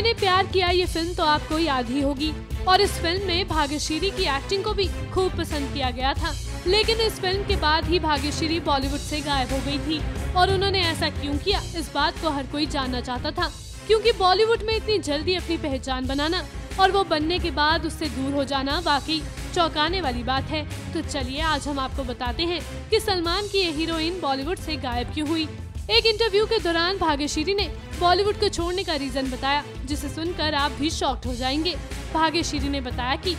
मैंने प्यार किया ये फ़िल्म तो आपको याद ही होगी। और इस फ़िल्म में भाग्यश्री की एक्टिंग को भी खूब पसंद किया गया था। लेकिन इस फ़िल्म के बाद ही भाग्यश्री बॉलीवुड से गायब हो गई थी। और उन्होंने ऐसा क्यों किया, इस बात को हर कोई जानना चाहता था। क्योंकि बॉलीवुड में इतनी जल्दी अपनी पहचान बनाना और वो बनने के बाद उससे दूर हो जाना वाकई चौंकाने वाली बात है। तो चलिए आज हम आपको बताते हैं कि सलमान की ये हीरोइन बॉलीवुड से गायब क्यों हुई। एक इंटरव्यू के दौरान भाग्यश्री ने बॉलीवुड को छोड़ने का रीजन बताया, जिसे सुनकर आप भी शॉक्ड हो जाएँगे। भाग्यश्री ने बताया कि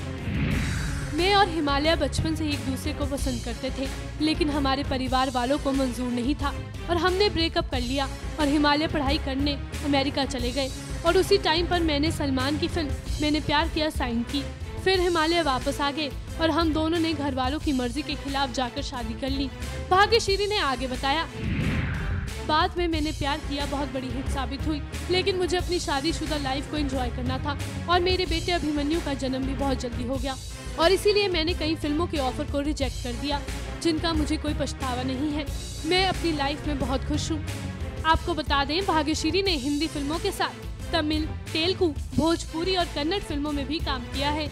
मैं और हिमालय बचपन से एक दूसरे को पसंद करते थे, लेकिन हमारे परिवार वालों को मंजूर नहीं था और हमने ब्रेकअप कर लिया और हिमालय पढ़ाई करने अमेरिका चले गए। और उसी टाइम पर मैंने सलमान की फ़िल्म मैंने प्यार किया साइन की। फिर हिमालय वापस आ गए और हम दोनों ने घर वालों की मर्ज़ी के खिलाफ जाकर शादी कर ली। भाग्यश्री ने आगे बताया बाद में मैंने प्यार किया, बहुत बड़ी हिट साबित हुई। लेकिन मुझे अपनी शादीशुदा लाइफ को एंजॉय करना था और मेरे बेटे अभिमन्यु का जन्म भी बहुत जल्दी हो गया। और इसीलिए मैंने कई फ़िल्मों के ऑफ़र को रिजेक्ट कर दिया, जिनका मुझे कोई पछतावा नहीं है। मैं अपनी लाइफ में बहुत खुश हूँ। आपको बता दें, भाग्यश्री ने हिंदी फ़िल्मों के साथ तमिल, तेलुगु, भोजपुरी और कन्नड़ फ़िल्मों में भी काम किया है।